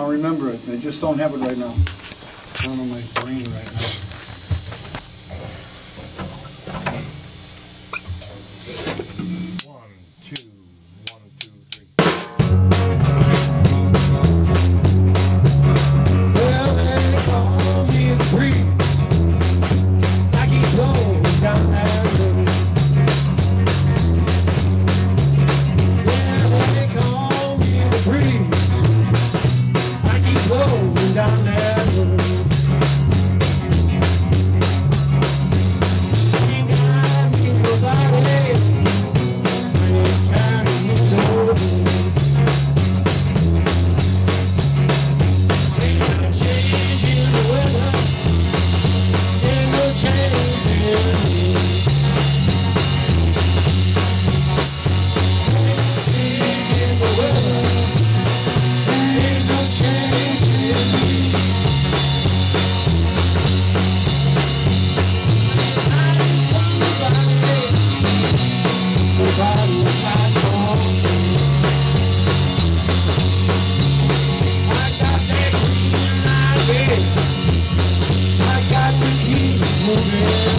I'll remember it. I just don't have it right now. not my brain right now. me.